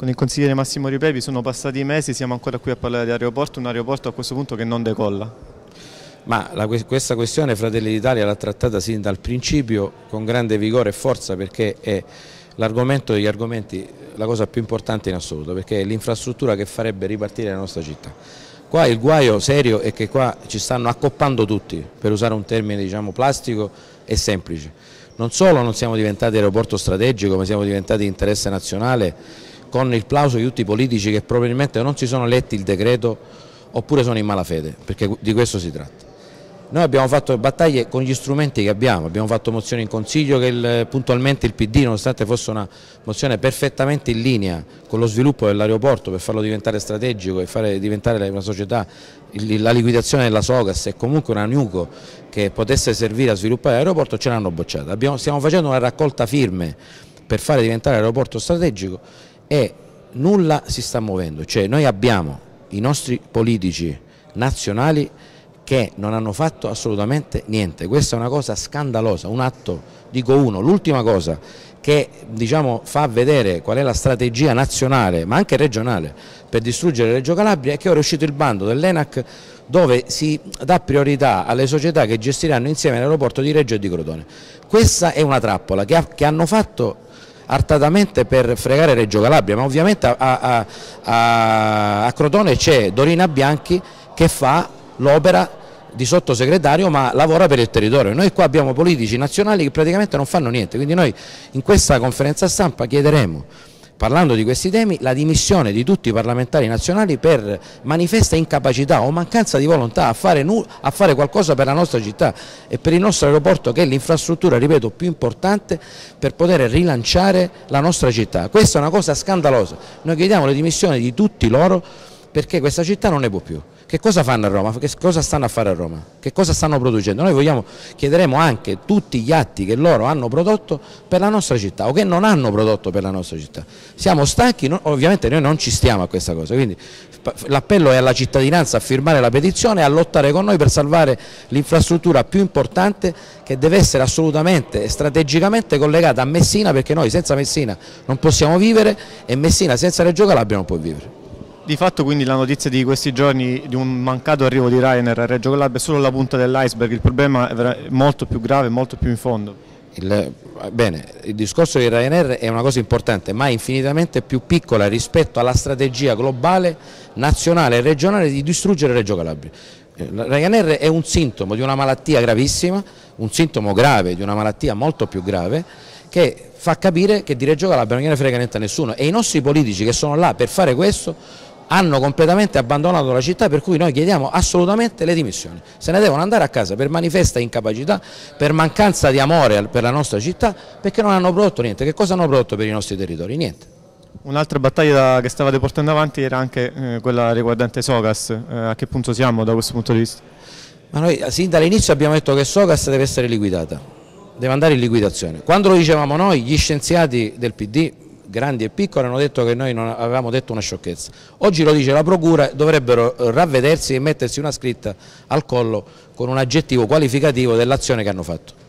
Con il consigliere Massimo Ripevi sono passati mesi, siamo ancora qui a parlare di aeroporto, un aeroporto a questo punto che non decolla. Ma la, questa questione Fratelli d'Italia l'ha trattata sin dal principio con grande vigore e forza perché è l'argomento degli argomenti la cosa più importante in assoluto perché è l'infrastruttura che farebbe ripartire la nostra città. Qua il guaio serio è che qua ci stanno accoppando tutti, per usare un termine diciamo, plastico e semplice. Non solo non siamo diventati aeroporto strategico ma siamo diventati interesse nazionale con il plauso di tutti i politici che probabilmente non si sono letti il decreto oppure sono in malafede, perché di questo si tratta. Noi abbiamo fatto battaglie con gli strumenti che abbiamo, abbiamo fatto mozioni in consiglio che il, puntualmente il PD, nonostante fosse una mozione perfettamente in linea con lo sviluppo dell'aeroporto per farlo diventare strategico e fare diventare una società, la liquidazione della Sogas e comunque una Nuco che potesse servire a sviluppare l'aeroporto, ce l'hanno bocciata. Abbiamo, stiamo facendo una raccolta firme per fare diventare l'aeroporto strategico e nulla si sta muovendo, cioè noi abbiamo i nostri politici nazionali che non hanno fatto assolutamente niente, questa è una cosa scandalosa, un atto, dico uno, l'ultima cosa che diciamo, fa vedere qual è la strategia nazionale ma anche regionale per distruggere Reggio Calabria è che ora è uscito il bando dell'ENAC dove si dà priorità alle società che gestiranno insieme l'aeroporto di Reggio e di Crotone. Questa è una trappola che, ha, che hanno fatto artatamente per fregare Reggio Calabria, ma ovviamente a, a, a, a Crotone c'è Dorina Bianchi che fa l'opera di sottosegretario ma lavora per il territorio. Noi qua abbiamo politici nazionali che praticamente non fanno niente, quindi noi in questa conferenza stampa chiederemo parlando di questi temi, la dimissione di tutti i parlamentari nazionali per manifesta incapacità o mancanza di volontà a fare, a fare, qualcosa per la nostra città e per il nostro aeroporto che è l'infrastruttura, ripeto, più importante per poter rilanciare la nostra città. Questa è una cosa scandalosa, noi chiediamo le dimissioni di tutti loro perché questa città non ne può più. Che cosa fanno a Roma? Che cosa stanno a fare a Roma? Che cosa stanno producendo? Noi vogliamo, chiederemo anche tutti gli atti che loro hanno prodotto per la nostra città o che non hanno prodotto per la nostra città. Siamo stanchi, no, ovviamente noi non ci stiamo a questa cosa, quindi l'appello è alla cittadinanza a firmare la petizione e a lottare con noi per salvare l'infrastruttura più importante che deve essere assolutamente e strategicamente collegata a Messina perché noi senza Messina non possiamo vivere e Messina senza Reggio Calabria non può vivere. Di fatto quindi la notizia di questi giorni di un mancato arrivo di Ryanair a Reggio Calabria è solo la punta dell'iceberg, il problema è molto più grave, molto più in fondo. Il, bene, il discorso di Ryanair è una cosa importante ma infinitamente più piccola rispetto alla strategia globale, nazionale e regionale di distruggere Reggio Calabria. Eh, Ryanair è un sintomo di una malattia gravissima, un sintomo grave di una malattia molto più grave che fa capire che di Reggio Calabria non gliene frega niente a nessuno e i nostri politici che sono là per fare questo hanno completamente abbandonato la città per cui noi chiediamo assolutamente le dimissioni. Se ne devono andare a casa per manifesta incapacità, per mancanza di amore per la nostra città, perché non hanno prodotto niente. Che cosa hanno prodotto per i nostri territori? Niente. Un'altra battaglia che stavate portando avanti era anche eh, quella riguardante Sogas, eh, a che punto siamo da questo punto di vista? Ma noi sin dall'inizio abbiamo detto che Sogas deve essere liquidata, deve andare in liquidazione. Quando lo dicevamo noi, gli scienziati del PD grandi e piccoli hanno detto che noi non avevamo detto una sciocchezza. Oggi lo dice la Procura, dovrebbero ravvedersi e mettersi una scritta al collo con un aggettivo qualificativo dell'azione che hanno fatto.